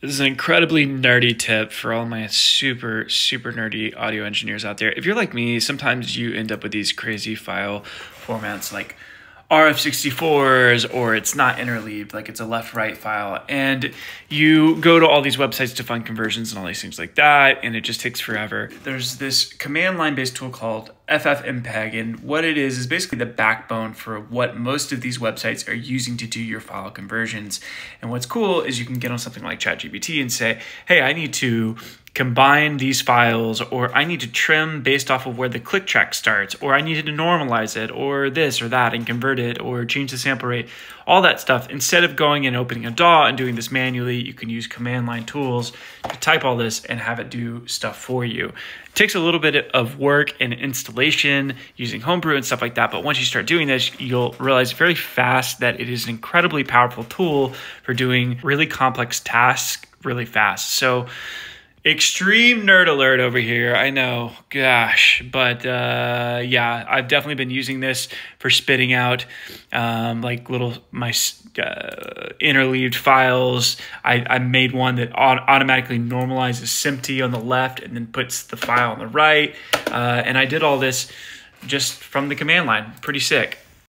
This is an incredibly nerdy tip for all my super, super nerdy audio engineers out there. If you're like me, sometimes you end up with these crazy file formats like RF64s or it's not interleaved, like it's a left right file. And you go to all these websites to find conversions and all these things like that, and it just takes forever. There's this command line based tool called FFmpeg, and what it is is basically the backbone for what most of these websites are using to do your file conversions. And what's cool is you can get on something like ChatGPT and say, hey, I need to combine these files, or I need to trim based off of where the click track starts, or I needed to normalize it, or this or that, and convert it, or change the sample rate, all that stuff. Instead of going and opening a DAW and doing this manually, you can use command line tools to type all this and have it do stuff for you. It takes a little bit of work and installation using Homebrew and stuff like that, but once you start doing this, you'll realize very fast that it is an incredibly powerful tool for doing really complex tasks really fast. So Extreme nerd alert over here. I know, gosh, but uh, yeah, I've definitely been using this for spitting out um, like little my uh, interleaved files. I, I made one that automatically normalizes SMPTE on the left and then puts the file on the right, uh, and I did all this just from the command line. Pretty sick.